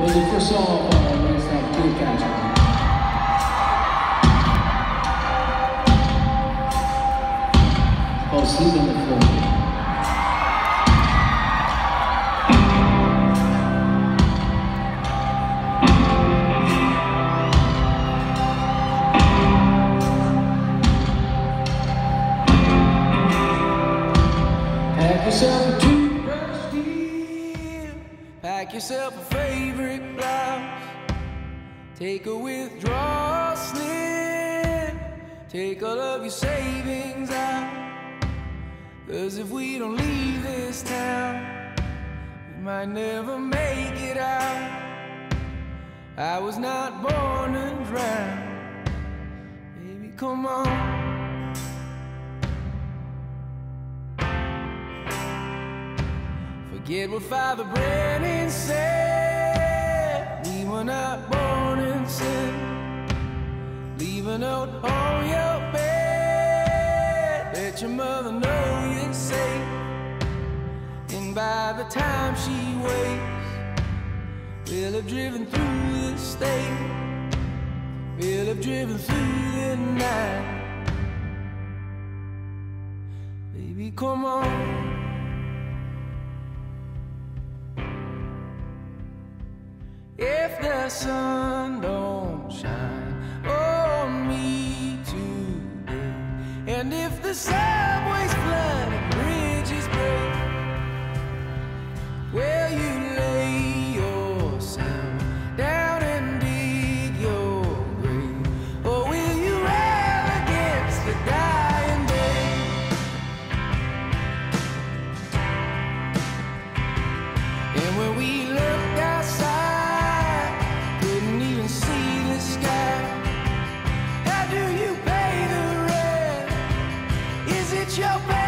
was the first song of our release that Kid Catcher. called Sleep on the Floor. Pack yourself a. Pack yourself a favorite blouse. Take a withdrawal slip. Take all of your savings out. Cause if we don't leave this town, we might never make it out. I was not born to drown. Baby, come on. Forget what Father Brennan said. We were not born in sin. Leave a note on your bed. Let your mother know you're safe. And by the time she wakes, we'll have driven through the state. We'll have driven through the night. Baby, come on. The sun don't shine on me today, and if the subway's your best.